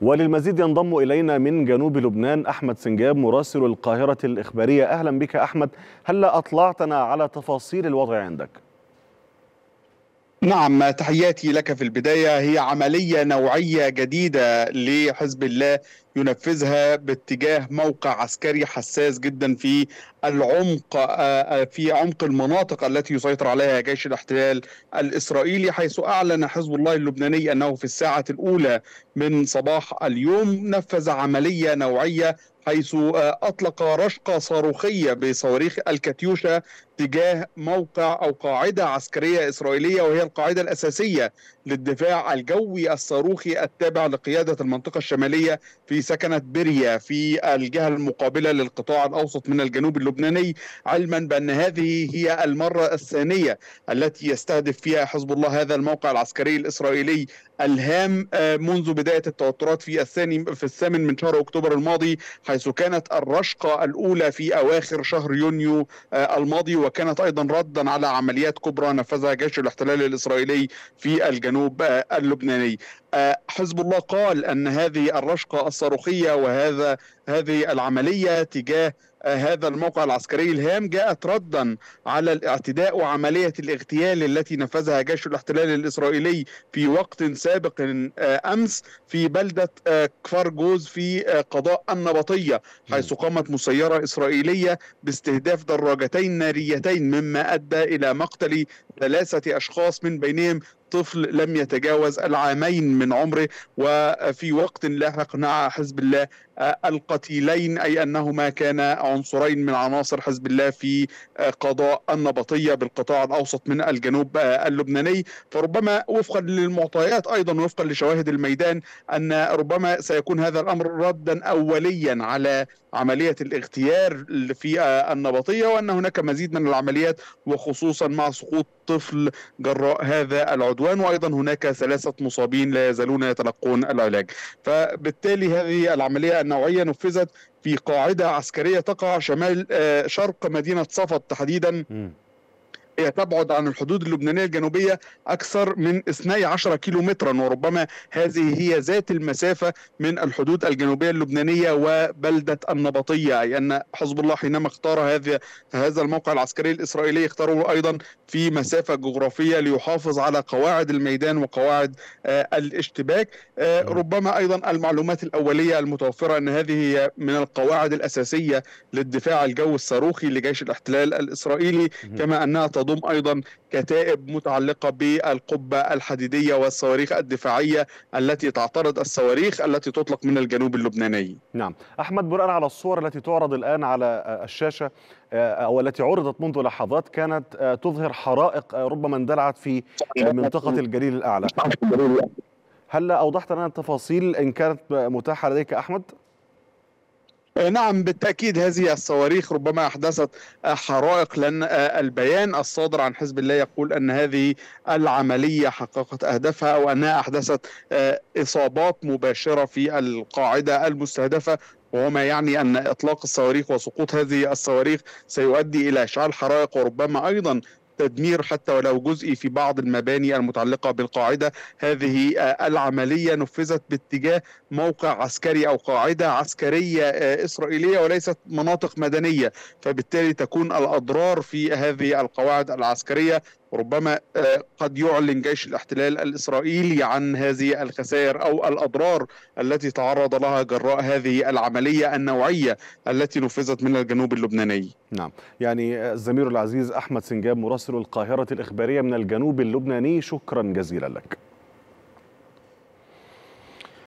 وللمزيد ينضم إلينا من جنوب لبنان أحمد سنجاب مراسل القاهرة الإخبارية أهلا بك أحمد هل أطلعتنا على تفاصيل الوضع عندك؟ نعم تحياتي لك في البداية. هي عملية نوعية جديدة لحزب الله ينفذها باتجاه موقع عسكري حساس جدا في العمق في عمق المناطق التي يسيطر عليها جيش الاحتلال الإسرائيلي حيث أعلن حزب الله اللبناني أنه في الساعة الأولى من صباح اليوم نفذ عملية نوعية حيث أطلق رشقة صاروخية بصواريخ الكاتيوشا تجاه موقع أو قاعدة عسكرية إسرائيلية وهي القاعدة الأساسية للدفاع الجوي الصاروخي التابع لقيادة المنطقة الشمالية في سكنة بريا في الجهة المقابلة للقطاع الأوسط من الجنوب اللبناني علما بأن هذه هي المرة الثانية التي يستهدف فيها حزب الله هذا الموقع العسكري الإسرائيلي الهام منذ بداية التوترات في الثاني في الثامن من شهر أكتوبر الماضي حيث كانت الرشقة الأولى في أواخر شهر يونيو الماضي وكانت أيضا ردا على عمليات كبرى نفذها جيش الاحتلال الإسرائيلي في الجنوب اللبناني. حزب الله قال أن هذه الرشقة الصاروخية وهذا هذه العملية تجاه هذا الموقع العسكري الهام جاءت ردا على الاعتداء وعملية الاغتيال التي نفذها جيش الاحتلال الإسرائيلي في وقت سابق أمس في بلدة كفر جوز في قضاء النبطية حيث قامت مسيرة إسرائيلية باستهداف دراجتين ناريتين مما أدى إلى مقتل ثلاثة أشخاص من بينهم طفل لم يتجاوز العامين من عمره وفي وقت لاحق نعى حزب الله القتيلين أي أنهما كانا عنصرين من عناصر حزب الله في قضاء النبطية بالقطاع الأوسط من الجنوب اللبناني. فربما وفقا للمعطيات أيضا وفقا لشواهد الميدان أن ربما سيكون هذا الأمر ردا اوليا على عملية الاغتيال في النبطية وأن هناك مزيد من العمليات وخصوصا مع سقوط طفل جراء هذا العدوان. وأيضا هناك ثلاثة مصابين لا يزالون يتلقون العلاج. فبالتالي هذه العملية النوعيه نفذت في قاعدة عسكرية تقع شمال شرق مدينة صفد تحديدا. هي تبعد عن الحدود اللبنانية الجنوبية أكثر من 12 كيلو مترا وربما هذه هي ذات المسافة من الحدود الجنوبية اللبنانية وبلدة النبطية أي أن حزب الله حينما اختار هذا هذا الموقع العسكري الإسرائيلي اختاره أيضا في مسافة جغرافية ليحافظ على قواعد الميدان وقواعد آه الاشتباك. آه ربما أيضا المعلومات الأولية المتوفرة أن هذه هي من القواعد الأساسية للدفاع الجوي الصاروخي لجيش الاحتلال الإسرائيلي كما أنها تضم أيضا كتائب متعلقة بالقبة الحديدية والصواريخ الدفاعية التي تعترض الصواريخ التي تطلق من الجنوب اللبناني. نعم، أحمد بناء على الصور التي تعرض الآن على الشاشة أو التي عرضت منذ لحظات كانت تظهر حرائق ربما اندلعت في منطقة الجليل الأعلى. هل أوضحت لنا التفاصيل إن كانت متاحة لديك أحمد؟ نعم بالتأكيد هذه الصواريخ ربما أحدثت حرائق لأن البيان الصادر عن حزب الله يقول أن هذه العملية حققت أهدافها أو أنها أحدثت إصابات مباشرة في القاعدة المستهدفة وهو ما يعني أن إطلاق الصواريخ وسقوط هذه الصواريخ سيؤدي إلى إشعال حرائق وربما أيضا تدمير حتى ولو جزئي في بعض المباني المتعلقة بالقاعدة. هذه العملية نفذت باتجاه موقع عسكري أو قاعدة عسكرية إسرائيلية وليست مناطق مدنية. فبالتالي تكون الأضرار في هذه القواعد العسكرية ربما قد يعلن جيش الاحتلال الإسرائيلي عن هذه الخسائر أو الأضرار التي تعرض لها جراء هذه العملية النوعية التي نفذت من الجنوب اللبناني. نعم، يعني الزميل العزيز أحمد سنجاب مراسل القاهرة الإخبارية من الجنوب اللبناني شكرا جزيلا لك.